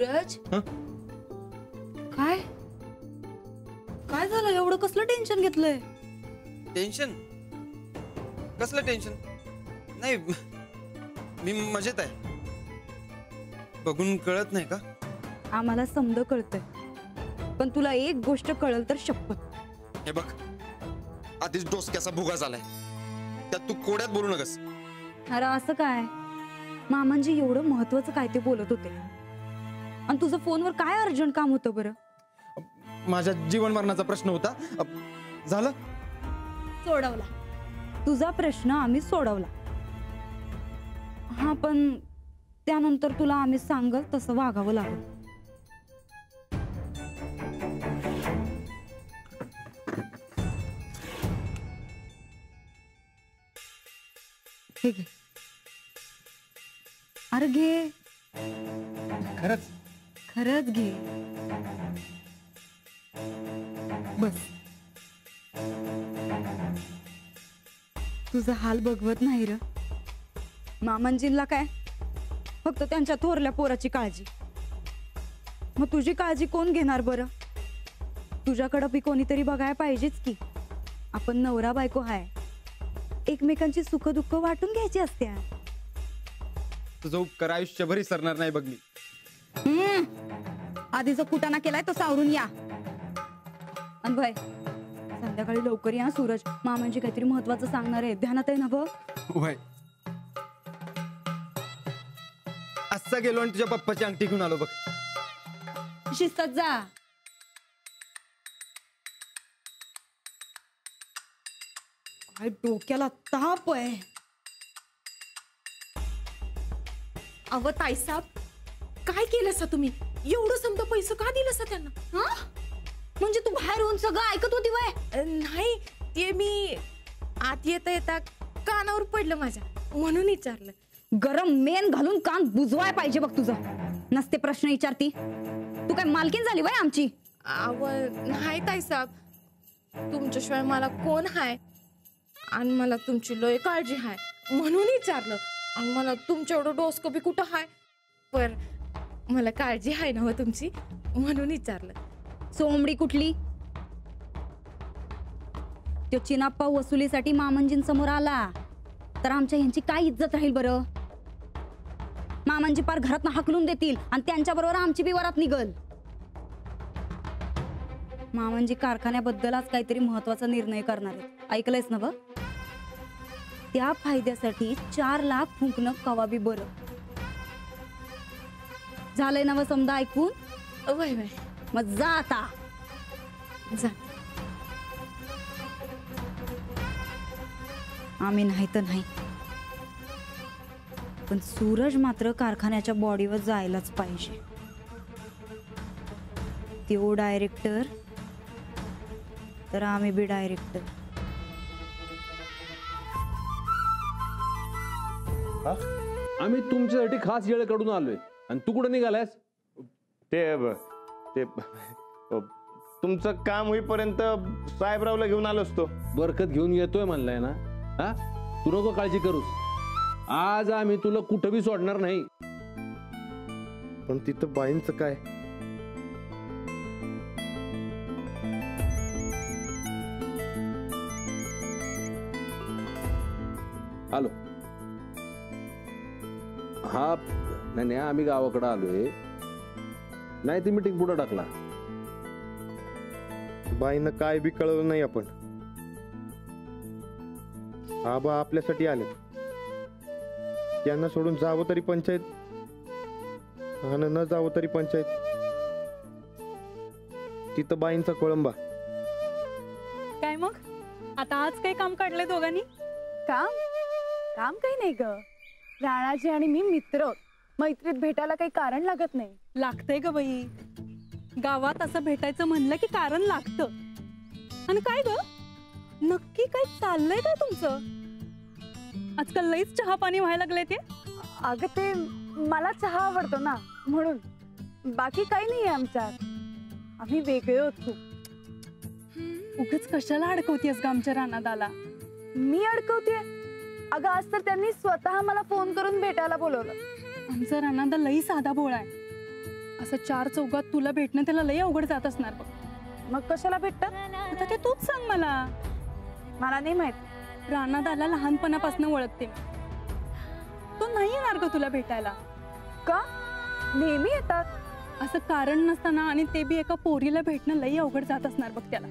सूरज? हं? काय? काय झालं? एवढं कसलं टेन्शन घेतलंय? टेन्शन? कसलं टेन्शन? नाही मी मजेत आहे. बघून कळत नाही का? आम्हाला समज कळतंय. पण तुला एक गोष्ट कळल तर शपथ. हे बघ. आधीच डोसक्याचा भुगा झालाय. त्यात तू कोड्यात बोलू नकस. अरे असं काय? मामांजी एवढं महत्वाचं काय ते बोलत होते. आणि तुझं फोनवर काय अर्जंट काम होतं बरं? माझ्या जीवन मरणाचा प्रश्न होता. अ, झालं? सोडवला. तुझा प्रश्न आम्ही सोडवला. हा पण त्यानंतर तुला आम्ही सांगल तसं वागावं लागल. हे घे. अरे घे. खरंच? खरंच घे. बस. तुझा हाल बघवत नाही र. मामांजींना काय? फक्त त्यांच्या थोरल्या पोराची काळजी. मग तुझी काळजी कोण घेणार बरं? तुझ्याकडं बी कोणीतरी बघायला पाहिजेच की. आपण नवरा बायको हाय. एकमेकांची सुख दुःख वाटून घ्यायची असत्या. तुझं उपकार आयुष्यभर विसरणार नाही बघ मी. हम्म. आधीचा कुटाणा केलाय तो सावरून या. आणि भाई संध्याकाळी लवकर या सूरज. मामांची काहीतरी महत्वाचं सांगणार आहे. ध्यानात आहे ना बघ वय असा गेलो आणि तुझ्या पप्पाची अंगठी घेऊन आलो बघ. शिस्तात जा. काय डोक्याला ताप आहे. अव ताईसाब काय केलं सा तुम्ही? एवढं समजा पैसे का दिलं सा त्यांना म्हणजे तू बाहेर होऊन सगळं ऐकत होती वय? अ, नाही ते मी आत येता येता कानावर पडलं माझ्या म्हणून विचारलं. गरम मेन घालून कान बुजवाय पाहिजे बघ तुझं. नसते प्रश्न विचारती. तू काय मालकीन झाली वय आमची? आव नाही साहेब तुमच्याशिवाय मला कोण हाय? आणि मला तुमची लय काळजी हाय. म्हणून विचारलं. आणि मला तुमच्या एवढं डोसकं बी कुठं हाय? पर मला काळजी आहे ना हो तुमची म्हणून विचारलं. सोमडी कुठली? तो चिनाप्पा वसुलीसाठी मामंजींसमोर आला. तर आमच्या यांची काय इज्जत राहील बरं? मामांजी पार घरात हाकलून देतील आणि त्यांच्याबरोबर आमची बी वरात निघल. मामांजी कारखान्याबद्दल आज काहीतरी महत्त्वाचा निर्णय करणार आहेत. ऐकलंयस ना बघ? त्या फायद्यासाठी चार लाख फुंकणं कवा बी बरं. झालंय ना व समजा ऐकून? वय वय. मग जा आता. जा. आम्ही नाही तर नाही. पण सूरज मात्र कारखान्याच्या बॉडीवर जायलाच पाहिजे. तो डायरेक्टर. तर आम्ही बी डायरेक्टर. आम्ही तुमच्यासाठी खास येळ काढून आलोय. आणि तू कुठं निघालायस? ते ते तुमचं काम होईपर्यंत साहेबरावला घेऊन आलो असतो. बरकत घेऊन येतोय म्हणलाय ना? हा? तू नको काळजी करूस. आज आम्ही तुला कुठं बी सोडणार नाही. पण तिथं बाईंचं काय? आलो. हा नाही नाही आम्ही गावाकडे आलोय. नाही ती मिटिंग पुढे टाकला. बाईंना काय बी कळवलं नाही आपण. आबा आपल्यासाठी आले. त्यांना सोडून जावं तरी पंचायत. आणि न जावं तरी पंचायत. तिथं बाईंचा कोळंबा. काय मग? आता आज काही काम काढलंय दोघांनी? काम? काम काही नाही ग. राणाजी आणि मी मित्र. आहोत. मैत्रीत भेटायला काही कारण लागत नाही. लागतंय ग बाई. गावात असं भेटायचं म्हणलं की कारण लागतं. आणि काय ग? नक्की काय चाललंय काय तुमचं? आजकाल लईच चहा पाणी व्हायला लागले ते. अगं ते मला चहा आवडतो ना म्हणून. बाकी काही नाही आमच्यात. आम्ही वेगळे होत. खूप उगच कशाला अडकवतीयस ग आमच्या रानादाला? मी अडकवते अगं आज तर त्यांनी स्वतः मला फोन करून भेटायला बोलवलं. आमचा रानादा लई साधा भोळा आहे. असं चार चौघात तुला भेटणं त्याला लई अवघड जात असणार बघ. मग कशाला भेटतात? आता ते तूच सांग मला. मला नाही माहीत. रानात आला लहानपणापासून ओळखते मी. तो नाही येणार का तुला भेटायला. का? नेहमी येतात. असं कारण नसताना आणि ते बी एका पोरीला भेटणं लई अवघड जात असणार बघ त्याला.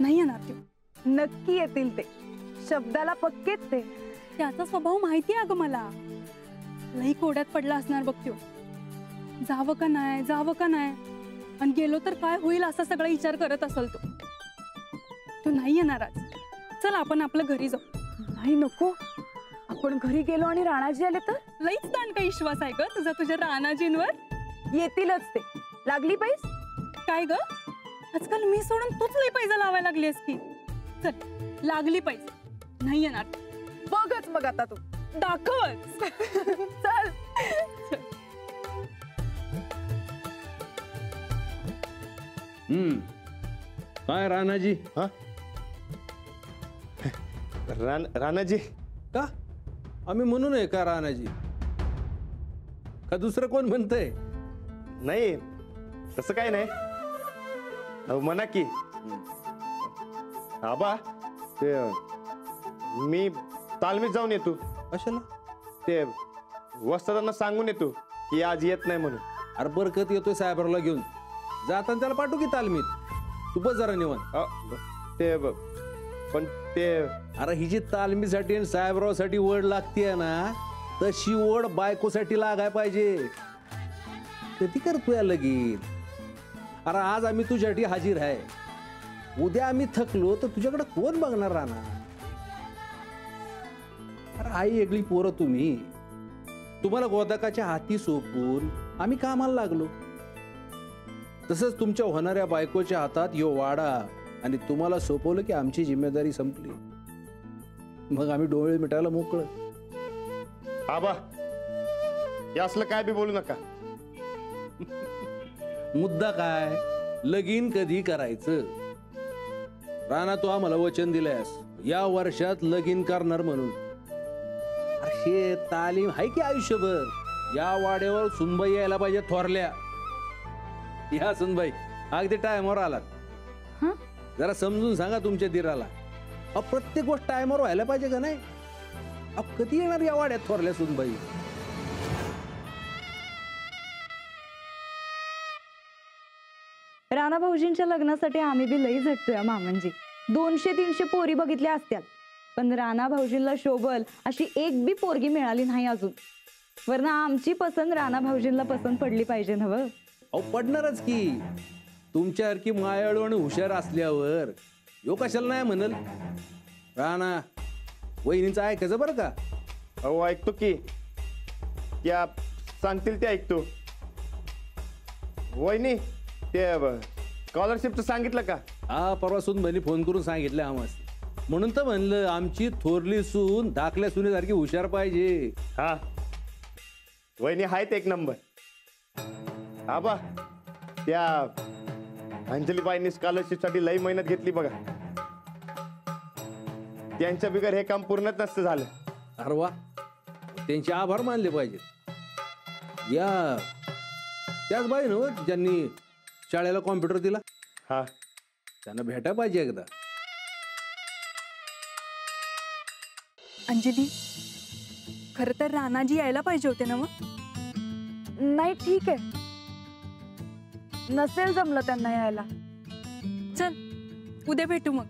नाही येणार ते. नक्की येतील ते. शब्दाला पक्केच ते. त्याचा स्वभाव माहिती आहे अगं मला. लई कोड्यात पडला असणार बघ त्यो. जावं का नाही जावं का नाही आणि गेलो तर काय होईल असा सगळा विचार करत असेल तो. तो नाही येणार आज. चल आपण आपलं घरी जाऊ. नाही नको. आपण घरी गेलो आणि राणाजी आले तर? लईच ताण का विश्वास आहे ग तुझा तुझ्या रानाजींवर येतीलच ते. लागली पाहिज काय ग? आजकाल मी सोडून तूच लई पैसा लावायला लागलीस की. चल लागली पैसे. नाही येणार. बघच मग आता तू. दाखवच. चल. हम्म. काय राणाजी हा? रान राणाजी का? आम्ही म्हणू नये का राणाजी का दुसरं कोण म्हणतंय? नाही. तसं काय नाही. अहो म्हणा की. आबा ते मी तालमीत जाऊन येतो. कशाला? ते वस्तादांना सांगून येतो की आज येत नाही म्हणून. अरे बरकत येतोय साहेबरावला घेऊन. जाताना त्याला पाठवू की तालमीत. तू बस जरा निवांत. अ, ते ब- पण ते अरे ही जी तालमीसाठी आणि साहेबरावसाठी वड लागतीये ना तशी वड बायकोसाठी लागाय पाहिजे. कधी करतोय लगीन? अरे आज आम्ही तुझ्यासाठी हाजीर आहे उद्या आम्ही थकलो तर तुझ्याकडे कोण बघणार राहणार? अरे आई वेगळी पोरं तुम्ही. तुम्हाला गोदाकाच्या हाती सोपून आम्ही कामाला लागलो. तसंच तुमच्या होणाऱ्या बायकोच्या हातात यो वाडा आणि तुम्हाला सोपवलं की आमची जिम्मेदारी संपली. मग आम्ही डोळे मिटायला मोकळं. आबा हे असलं काय बी बोलू नका. मुद्दा काय? लगीन कधी करायचं? राणा तू आम्हाला वचन दिलंयस. या वर्षात लगीन करणार म्हणून. अरे शे तालीम आहे की आयुष्यभर? या वाड्यावर सुनबाई यायला पाहिजे थोरल्या. या सुनबाई अगदी टायमावर आलात. हं? जरा समजून सांगा तुमच्या दिराला. अहो, प्रत्येक गोष्ट टायमावर व्हायला पाहिजे का नाही? अहो, कधी येणार या वाड्यात थोरल्या सुनबाई? राणा भाऊजींच्या लग्नासाठी आम्ही बी लई झटतोय मामांजी. दोनशे तीनशे पोरी बघितल्या असत्यात. पण राणा भाऊजींना शोभल अशी एक बी पोरगी मिळाली नाही अजून. वरना आमची पसंत राणा भाऊजींना पसंत पडली पाहिजे नव अहो पडणारच की. तुमच्यासारखी मायाळू आणि हुशार असल्यावर यो कशाला नाही म्हणल? राणा वहिनीचं ऐकायचं बरं का? अहो ऐकतो की. त्या सांगतील ते ऐकतो. वहिनी ते स्कॉलरशिपचं सांगितलं का? हा परवा सून बहिणी फोन करून सांगितलं आम्हाला म्हणून तर म्हणलं आमची थोरली सून धाकल्या सुनेसारखी हुशार पाहिजे. हा. वहिनी आहेत एक नंबर. आबा त्या अंजलीबाईंनी स्कॉलरशिपसाठी लई मेहनत घेतली बघा. त्यांच्या बिगर हे काम पूर्णच नसतं झालं. अरे वा त्यांचे आभार मानले पाहिजेत. या त्याच बाई ना ज्यांनी शाळेला कॉम्प्युटर दिला. हा. त्यांना भेटायला पाहिजे एकदा. अंजली खर तर राणाजी यायला पाहिजे होते ना मग? नाही ठीक आहे. नसेल जमलं त्यांना यायला. चल उद्या भेटू मग.